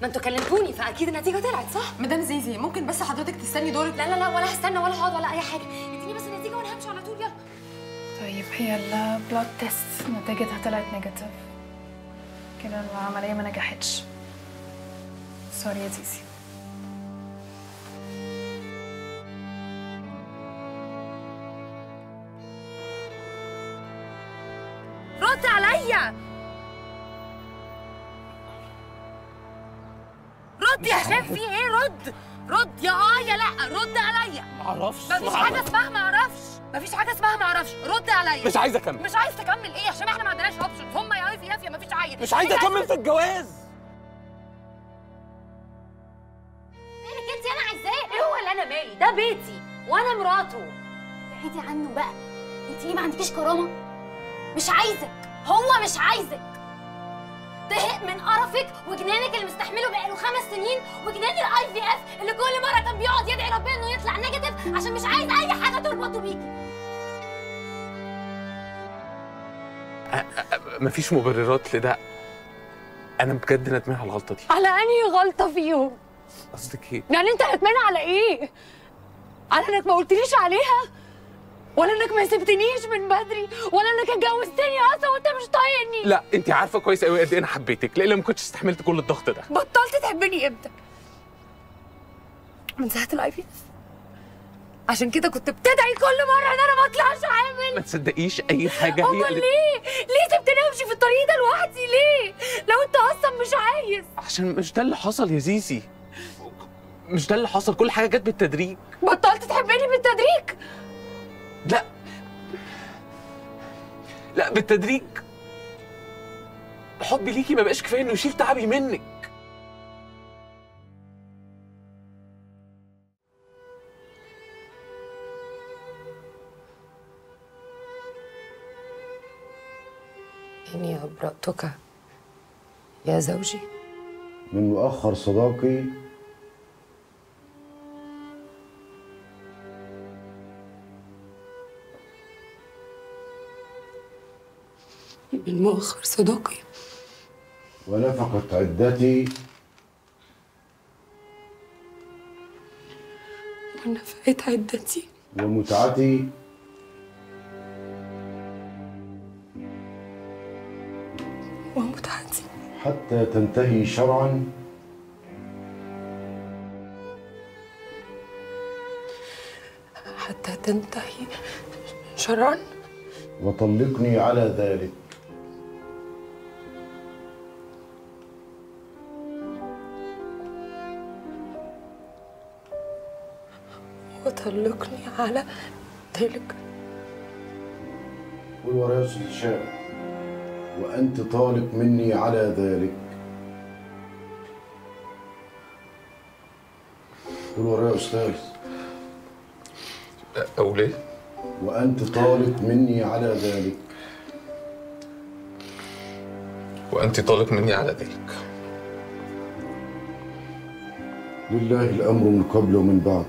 ما أنتوا كلمتوني فأكيد النتيجة طلعت صح؟ مدام زيزي ممكن بس حضرتك تستني دورك؟ لا لا لا ولا هستنى ولا هقعد ولا أي حاجة. اديني بس النتيجة وأنا همشي على طول يلا. طيب هي ال blood test نتيجتها طلعت negative كده العملية ما نجحتش. sorry يا زيزي. رد عليا! رد يا هشام في إيه؟ رد. رد يا آه يا لأ. رد عليا. معرفش. مفيش حاجة اسمها ما أعرفش مفيش حاجة اسمها ما أعرفش رد عليا. مش عايز أكمل. مش عايز تكمل. إيه؟ عشان إحنا ما عندناش اوبشنز هم يا يافي يافي مفيش عيل مش عايز انت أكمل في الجواز. مالك أنت؟ أنا عايزاه. إيه هو اللي أنا مالي؟ ده بيتي. وأنا مراته. بعيدي عنه بقى. أنت إيه ما عندكيش كرامة؟ مش عايزك. هو مش عايزك. من قرفك وجنانك اللي مستحمله بقاله خمس سنين وجنان ال IVF اللي كل مرة كان بيقعد يدعي ربنا إنه يطلع negative عشان مش عايز أي حاجة تربطه بيكي. مفيش مبررات لده. أنا بجد ندمان على الغلطة دي. على أنهي غلطة فيهم؟ قصدك إيه؟ يعني أنت ندمان على إيه؟ على إنك ما قلتليش عليها؟ ولا انك ما سبتنيش من بدري ولا انك اتجوزتني أصلا وانت مش طايقني. لا انت عارفة كويس قوي قد إيه أنا حبيتك لأن ما كنتش استحملت كل الضغط ده. بطلت تحبني إمتى؟ من ساعة الاي في عشان كده كنت بتدعي كل مرة إن أنا ما أطلعش ما حامل تصدقيش أي حاجة هي أمال ليه؟ ليه سبتني امشي في الطريق ده لوحدي؟ ليه؟ لو أنت أصلا مش عايز. عشان مش ده اللي حصل يا زيزي. مش ده اللي حصل كل حاجة جت بالتدريج. بطلت تحبني بالتدريج. لا بالتدريج. حبي ليكي ما بقاش كفاية إنه يشيل تعبي منك. إني أبرأتك يا زوجي. من مؤخر صداقي من مؤخر صداقي ونفقت عدتي. ونفقت عدتي. ومتعتي. ومتعتي. حتى تنتهي شرعا. حتى تنتهي شرعا. وطلقني على ذلك. وطلقني على وراء أستاذ هشام وأنت طالق مني على ذلك. قل وراء أستاذ. أو ليه وأنت طالق مني على ذلك. وأنت طالق مني على ذلك. لله الأمر من قبل ومن بعد.